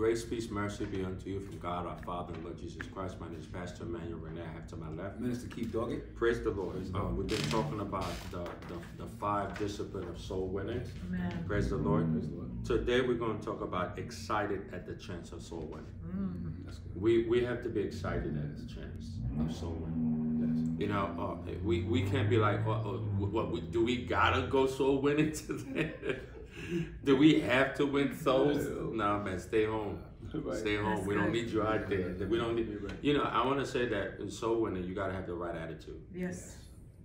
Grace, peace, mercy be unto you from God our Father and Lord Jesus Christ. My name is Pastor Emmanuel Renee. I have to my left. Minister Keith Doggett. Praise the Lord. Um, we've been talking about the, the, the five discipline of soul winning. Amen. Praise the Lord. Praise the Lord. Today we're going to talk about excited at the chance of soul winning. Mm. That's good. We we have to be excited at the chance of soul winning. Yes. You know, uh, we we can't be like, uh, uh, what, we, do we gotta go soul winning today? do we have to win souls? No, man, stay home. Right. Stay home. That's we don't need you out there. We don't need. Right. You know, I want to say that in soul winning, you gotta have the right attitude. Yes.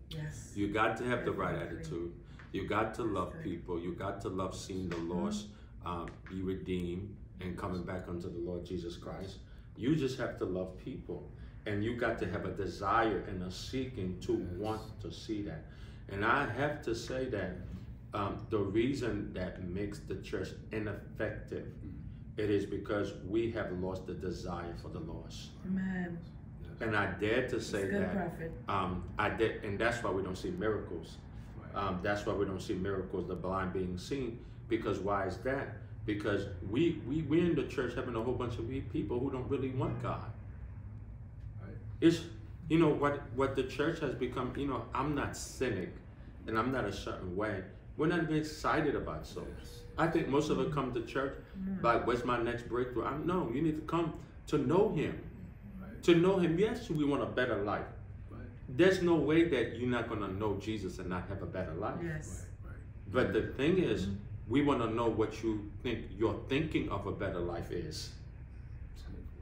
Yes. You got to have the right attitude. You got to love people. You got to love seeing the lost um, be redeemed and coming back unto the Lord Jesus Christ. You just have to love people. And you got to have a desire and a seeking to Yes. want to see that. And I have to say that um, the reason that makes the church ineffective, it is because we have lost the desire for the lost. Amen. And I dare to say good, that um, I did, and that's why we don't see miracles. Right. Um, that's why we don't see miracles, the blind being seen. Because why is that? Because we we we in the church having a whole bunch of we- people who don't really want God. Right. It's you know what what the church has become. You know, I'm not cynic, and I'm not a certain way. We're not even excited about souls. Yes. I think most of us come to church mm-hmm. like, "Where's my next breakthrough?" I know you need to come to know Him. Right. To know Him, yes, we want a better life. Right. There's no way that you're not gonna know Jesus and not have a better life. Yes. Right. But the thing is, mm-hmm. we want to know what you think your thinking of a better life is.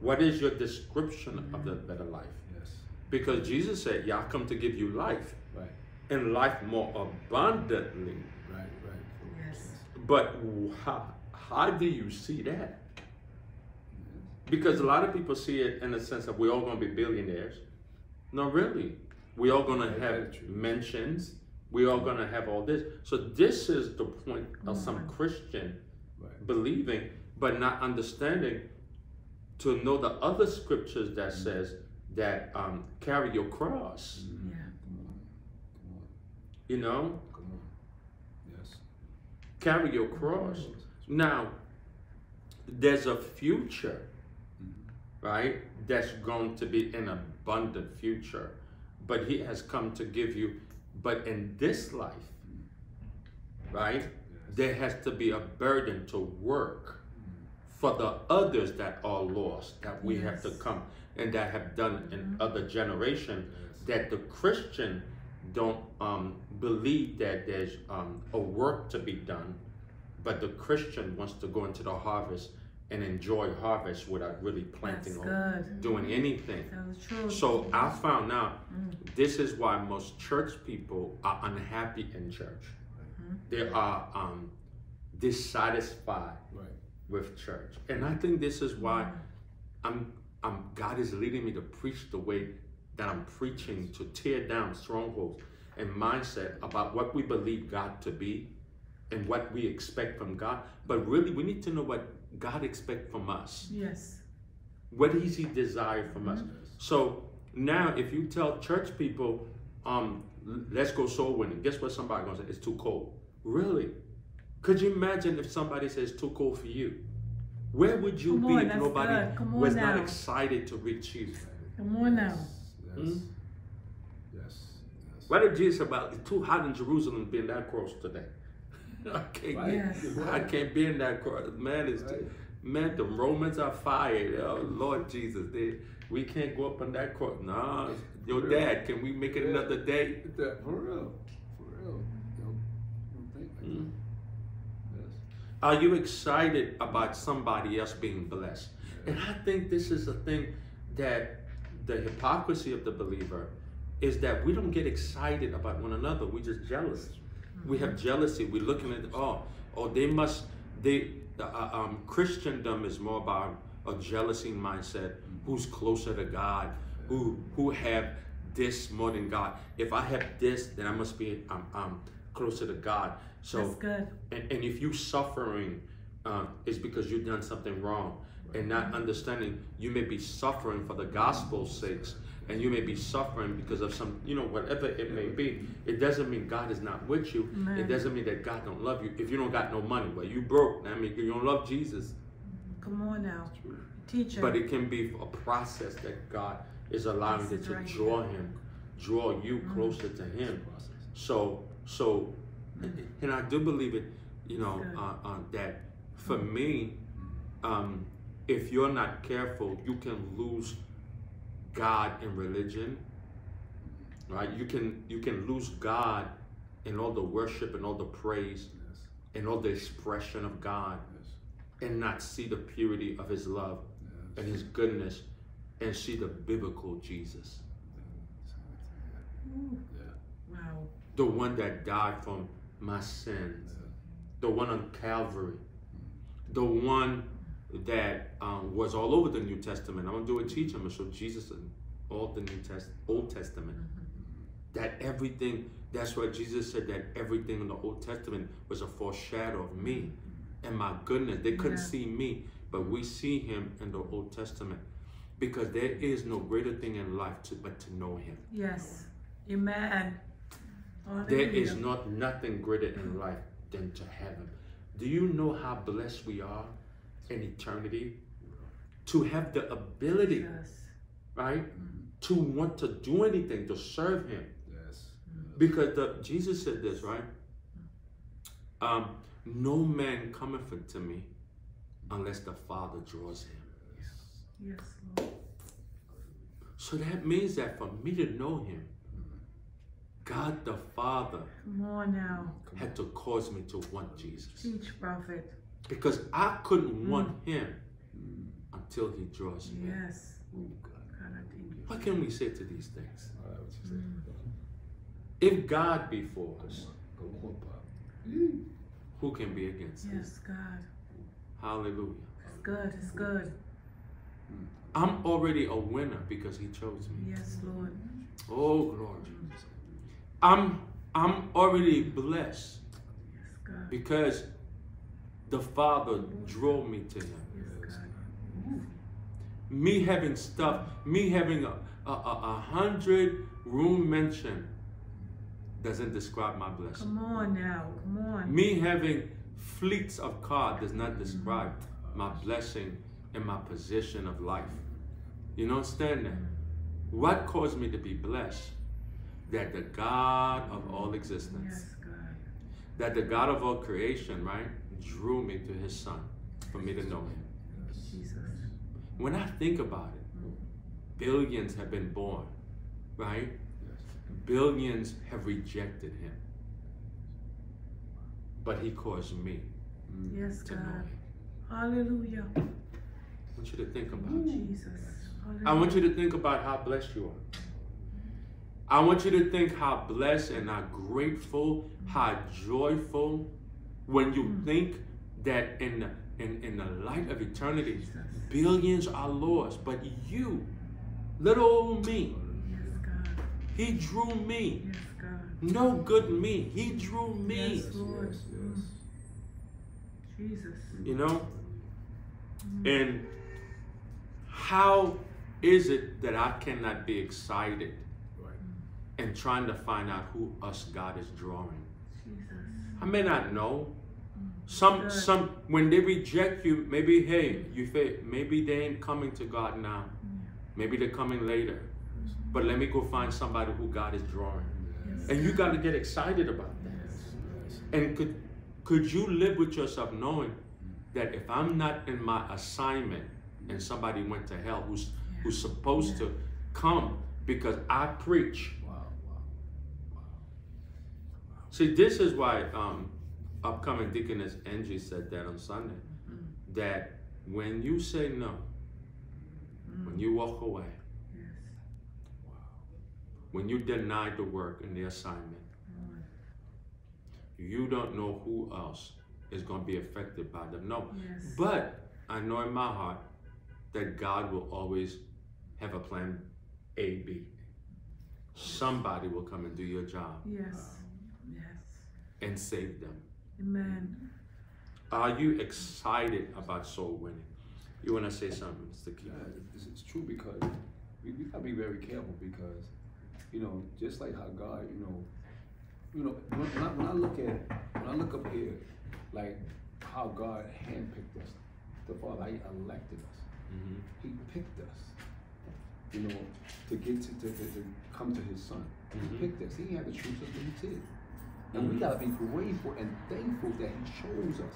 What is your description of the mm-hmm. better life? Yes. Because Jesus said, "Yeah, I come to give you life Right. and life more abundantly." Right. Right. Yes. But how, how do you see that? Because a lot of people see it in the sense that we're all going to be billionaires. No, really. We're all going to have very mentions. We're all going to have all this. So this is the point of some Mhm. Christian Right. believing but not understanding to know the other scriptures that says that um, carry your cross. Yeah. Come on. Come on. You know, Come on. Yes. Carry your cross. Now, there's a future, right? That's going to be an abundant future, but He has come to give you. But in this life, right, Yes. there has to be a burden to work for the others that are lost that we have to come and that have done in mm-hmm. other generation Yes. that the christian don't um, believe that there's um, a work to be done but the christian wants to go into the harvest and enjoy harvest without really That's planting or good. doing anything That was true. so i found out Mm. this is why most church people are unhappy in church they are um, dissatisfied Right. with church. And I think this is why I'm, I'm God is leading me to preach the way that I'm preaching to tear down strongholds and mindset about what we believe God to be and what we expect from God. But really we need to know what God expects from us. Yes. What does he desire from us? So now if you tell church people, um, let's go soul winning, guess what somebody gonna say? It's too cold. Really? Could you imagine if somebody says too cold for you? Where would you Come be on, if nobody good. Come on was not excited to reach you? Come on now. Yes. Hmm? Yes. Yes. What did Jesus say about it's too hot in Jerusalem to be in that cross today? I can't Right. Yes. I can't be in that cross. Man, it's Right. man, the Romans are fired. Oh Lord Jesus, they we can't go up on that cross. Nah, your For real. dad, can we make it Yeah. another day? That, for real. For real. Don't, don't think like Mm. that. Yes. Are you excited about somebody else being blessed? And I think this is a thing that the hypocrisy of the believer is that we don't get excited about one another. We're just jealous. We have jealousy. We're looking at oh, oh, they must. They uh, um, Christendom is more about a jealousy mindset. Who's closer to God? Who who have this more than God? If I have this, then I must be I'm, I'm closer to God. So That's good. and, and if you suffering uh, is because you've done something wrong and not understanding you may be suffering for the gospel's sakes and you may be suffering because of some you know whatever it may be it doesn't mean god is not with you it doesn't mean that god don't love you if you don't got no money well you broke i mean you don't love jesus Come on now. Teacher. But it can be a process that God is allowing you to right draw him, draw you Mm. closer to him. Process. So, so, and I do believe it, you know, uh, uh, that for me, um, if you're not careful, you can lose God in religion, right? You can you can lose God in all the worship and all the praise Yes. and all the expression of God, Yes. and not see the purity of His love Yes. and His goodness, and see the biblical Jesus, Yeah. wow. the one that died from my sins. Yeah. the one on Calvary, the one that um, was all over the New Testament. I'm gonna do a teaching. I'm gonna show Jesus in all the New Test, Old Testament. That everything. That's what Jesus said. That everything in the Old Testament was a foreshadow of me. And my goodness, they couldn't Yeah. see me, but we see Him in the Old Testament, because there is no greater thing in life to, but to know Him. Yes. Amen. There is not nothing greater in life than to have him. Do you know how blessed we are in eternity? To have the ability, Yes. right? To want to do anything, to serve him. Yes. Because the Jesus said this, right? Um, no man cometh unto me unless the Father draws him. Yes, Lord. So that means that for me to know him, God the Father Come on now. had to cause me to want Jesus. Teach, prophet. Because I couldn't hmm. want him until he draws me. Yes. Oh, God. God, I thank you. What can we say to these things? All right, what? Hmm. If God be for us, Go on, Pop. Hmm. who can be against us? Yes, God. Hallelujah. It's good. It's good. I'm already a winner because he chose me. Yes, Lord. Oh glory. I'm I'm already blessed Yes, God. because the Father drew me to him. Me having stuff, me having a, a, a, a hundred room mansion doesn't describe my blessing. Come on now. Come on. Me having fleets of cars does not describe my blessing and my position of life. You don't understand that? What caused me to be blessed? That the God of all existence, Yes, God. that the God of all creation, right, drew me to his son for me to know him. Jesus. When I think about it, billions have been born, right? Billions have rejected him. But he caused me Yes, to know God. him. Hallelujah. I want you to think about it. Jesus. Hallelujah. I want you to think about how blessed you are. I want you to think how blessed and how grateful, how joyful when you hmm. think that in the, in, in the light of eternity, billions are lost, but you, little old me, Yes, he drew me. Yes, No good me. He drew me. Yes, Lord. Yes, yes. Hmm. Jesus. You know? Hmm. And how is it that I cannot be excited Right. and trying to find out who us God is drawing? Jesus. I may not know. Mm, some Good. some when they reject you, maybe hey, you say maybe they ain't coming to God now. Mm. Maybe they're coming later. But let me go find somebody who God is drawing. Yes. And you got to get excited about that. Yes. And could could you live with yourself knowing that if I'm not in my assignment and somebody went to hell who's who's supposed to come because I preach. Wow. Wow. See, this is why um, upcoming deaconess Angie said that on Sunday. Mm. That when you say no, mm. when you walk away, Yes. when you deny the work and the assignment, Lord. you don't know who else is going to be affected by them. No. Yes. But I know in my heart that God will always have a plan A, B. Somebody will come and do your job. Yes. And save them. Amen. Are you excited about soul winning? You want to say something, Mr. Keith? Yeah, it's, it's true because we, we gotta be very careful because, you know, just like how God, you know, you know, when, when I, when I look at, when I look up here, like how God handpicked us, the Father, He elected us. Mhm. He picked us, you know, to get to, to, to, to come to His Son. Mhm. He picked us. He had to choose us, but He did. And we Mhm. gotta be grateful and thankful that He chose us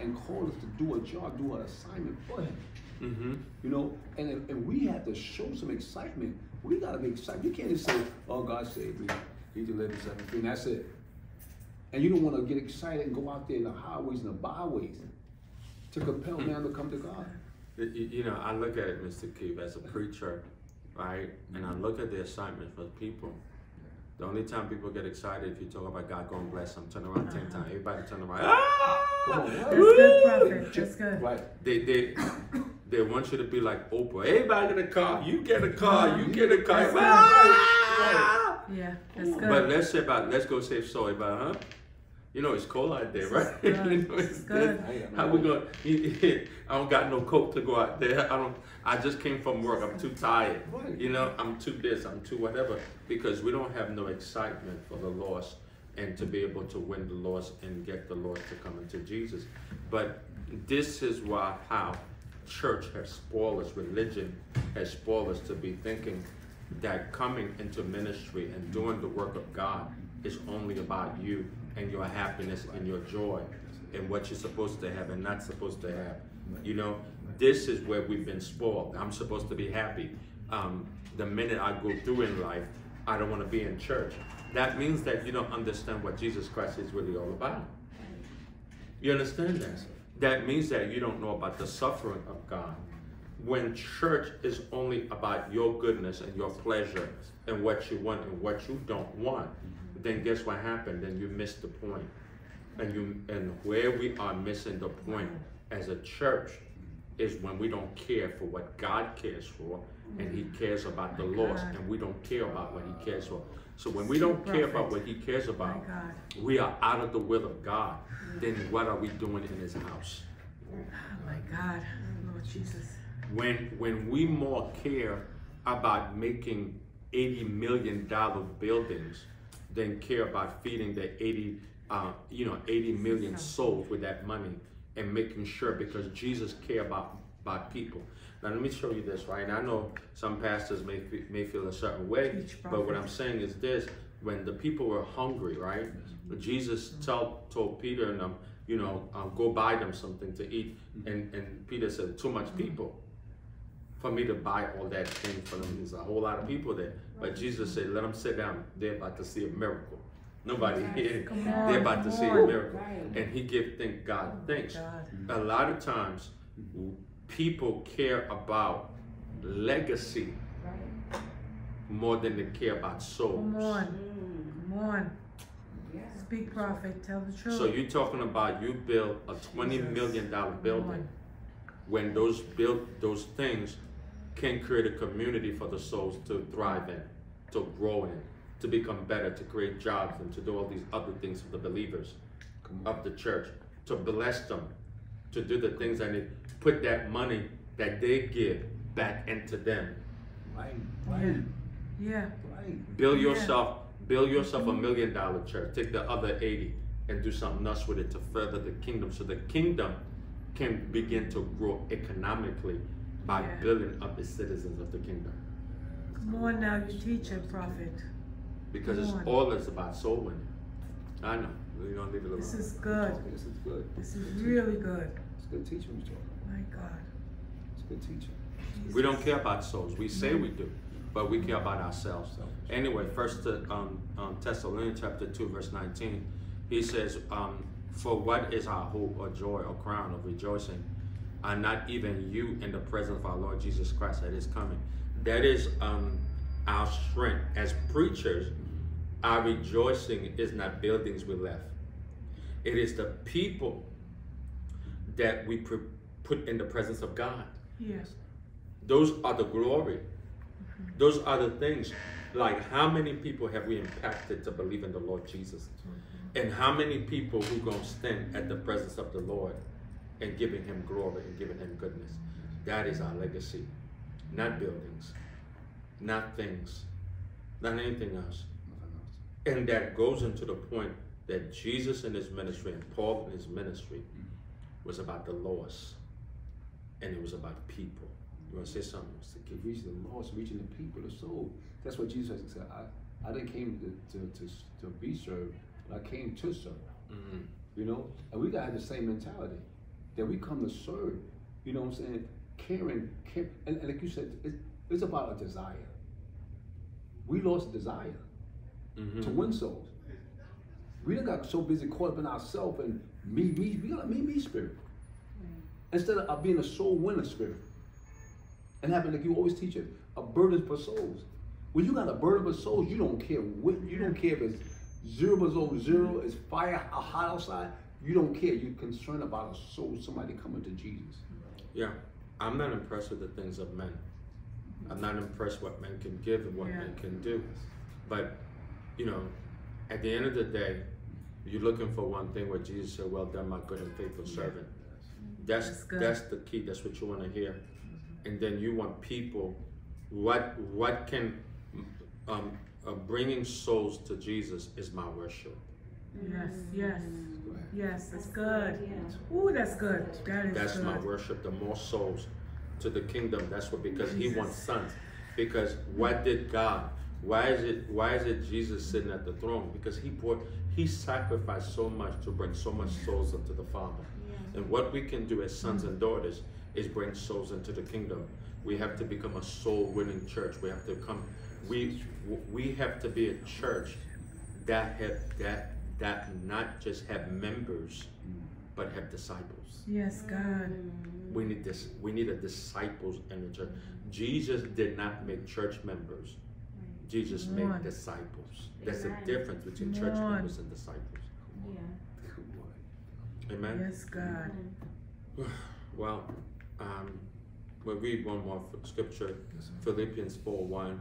and called us to do a job, do an assignment for Him. Mhm. You know, and and we have to show some excitement. We gotta be excited. You can't just say, "Oh, God saved me. He delivered us everything." That's it. And you don't want to get excited and go out there in the highways and the byways to compel man to come to God. You, know, I look at it, Mr. Keith, as a preacher, right? And I look at the assignment for the people. The only time people get excited if you talk about God going bless them, turn around ten times. Everybody turn around. Ah! Come on, That's good, prophet. That's good. Right. They they they want you to be like Oprah. Everybody get a car. You get a car. You get a car. That's good. Ah! Yeah, that's good. But good. let's say about let's go save soul, but huh? You know it's cold out there, right? good. You know, This is good. How we gonna? I don't got no coat to go out there. I don't. I just came from work. I'm too tired. You know, I'm too this. I'm too whatever because we don't have no excitement for the lost and to be able to win the lost and get the lost to come into Jesus. But this is why how church has spoiled us. Religion has spoiled us to be thinking that coming into ministry and doing the work of God is only about you and your happiness and your joy and what you're supposed to have and not supposed to have. You know, this is where we've been spoiled. I'm supposed to be happy. Um, the minute I go through in life, I don't want to be in church. That means that you don't understand what Jesus Christ is really all about. You understand that? That means that you don't know about the suffering of God. When church is only about your goodness and your pleasure and what you want and what you don't want, then guess what happened? Then you missed the point. And you and where we are missing the point as a church is when we don't care for what God cares for and he cares about the lost and we don't care about what he cares for. So when we don't care about what he cares about, we are out of the will of God, then what are we doing in his house? Oh, my God. Lord Jesus. When when we more care about making 80 million dollar buildings than care about feeding the 80 uh, you know 80 million souls with that money and making sure because Jesus care about about people. Now let me show you this, right? And I know some pastors may may feel a certain way, but what. I'm saying is this: when the people were hungry, right? Jesus tell, told Peter and them, you know, uh, go buy them something to eat, and and Peter said, too much people for me to buy all that thing for them. There's a whole lot of people there, but Jesus said, let them sit down. They're about to see a miracle. Nobody here. They're about to see a on. miracle, and He give thank God oh thanks. God. A lot of times, people care about legacy more than they care about souls. Come on. Come on. Speak, prophet. Tell the truth. So you're talking about you build a twenty Jesus. million dollar building when those built those things can create a community for the souls to thrive in, to grow in, to become better, to create jobs and to do all these other things for the believers of the church, to bless them, to do the things that they put that money that they give back into them. Right. Yeah. Right. Yeah. Right. Build yourself, build yourself a mm-hmm. million dollar church. Take the other 80 and do something else with it to further the kingdom so the kingdom can begin to grow economically by Yeah. building up the citizens of the kingdom. Come on now. You teach it, prophet. Because it's all is about soul winning. I know. We're gonna leave it alone. This is good. This is good. This is really good. It's good teaching, Mr. Talking. My God. It's good teaching. We don't care about souls. We say we do, but we care about ourselves. Anyway, First um, um, Thessalonians chapter two, verse nineteen, he says, um, "For what is our hope or joy or crown of rejoicing? Are not even you in the presence of our Lord Jesus Christ that is coming?" That is um, our strength as preachers. Our rejoicing is not buildings we left. It is the people that we pre- put in the presence of God. Yes. Those are the glory. Those are the things. Like how many people have we impacted to believe in the Lord Jesus? And how many people who gonna stand at the presence of the Lord and giving him glory and giving him goodness? That is our legacy. Not buildings, not things, not anything else. Nothing else. And that goes into the point that Jesus in his ministry and Paul in his ministry was about the lost. and it was about people. You want to say something, to reach the lost, reaching the people, the soul. That's what Jesus said. I, I didn't came to, to, to, to be served, but I came to serve. Mhm. You know, and we gotta have the same mentality that we come to serve. You know what I'm saying? Caring, care, and, and like you said, it, it's about a desire. We lost desire Mhm. to win souls. We done got so busy caught up in ourselves and me, me, we got a me, me spirit. Instead of being a soul winner spirit. And having, like you always teach it, a burden for souls. When you got a burden for souls, you don't care what, you don't care if it's zero below zero, it's fire hot outside. You don't care. You're concerned about a soul, somebody coming to Jesus. Yeah, I'm not impressed with the things of men. I'm not impressed what men can give and what Yeah. men can do. But, you know, at the end of the day, you're looking for one thing where Jesus said, Well done, my good and faithful servant. That's That's that's the key. That's what you want to hear. And then you want people. What what can um, uh, bringing souls to Jesus is my worship. Yes, yes, Go ahead. Yes, that's good. Ooh, that's good. That is That's good. my worship. The more souls to the kingdom. That's what because He wants sons. Because what did God? Why is it? Why is it Jesus sitting at the throne? Because He brought. He sacrificed so much to bring so much souls up to the Father. And what we can do as sons and daughters is bring souls into the kingdom. We have to become a soul-winning church. We have to come. We we have to be a church that have that that not just have members, but have disciples. Yes, God. We need this. We need a disciples in the church. Jesus did not make church members. Jesus Come made on. disciples. There's a Amen. difference between Come church on. members and disciples. Come on. Amen. Yes, God. Well, um, we'll read one more f- scripture, Philippians 4 1.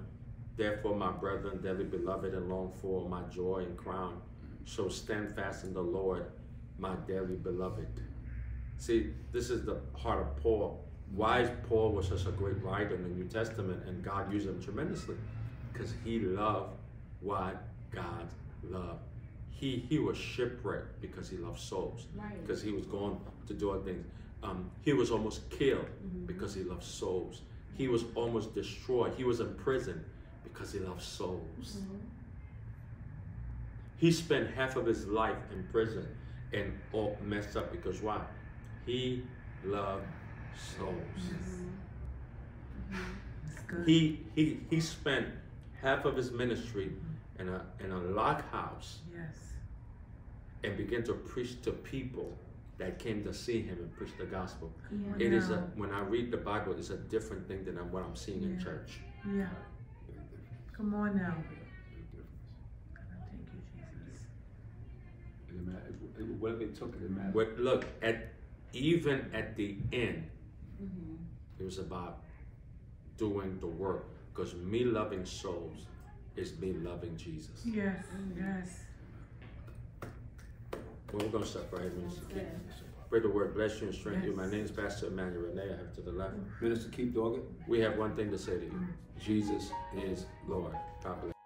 Therefore, my brethren, dearly beloved and long for, my joy and crown, so stand fast in the Lord, my dearly beloved. See, this is the heart of Paul. Why is Paul was such a great writer in the New Testament and God used him tremendously? Because he loved what God loved. He, he was shipwrecked because he loved souls Right. because he was going to do other things. Um, he was almost killed because he loved souls. He was almost destroyed. He was in prison because he loved souls. He spent half of his life in prison and all messed up because why? He loved souls. Mm-hmm. Mm-hmm. That's good. He he he spent half of his ministry mm-hmm. in a in a lock house Yes. and began to preach to people that came to see him and preach the gospel. Yeah. It is a when I read the Bible, it's a different thing than what I'm seeing in church. Yeah. Come on now. Big difference. Thank you, Jesus. It didn't matter. It- it- Whatever it took, it didn't matter. But look, at even at the end, Mm-hmm. it was about doing the work. Because me loving souls is me loving Jesus. Yes, yes. Well, we're gonna stop right here, Minister That's Keith. Pray the word, bless you and strengthen you. My name is Pastor Emmanuel Renee. I have to the left. Minister Keith Doggett. We have one thing to say to you. Jesus is Lord. God bless.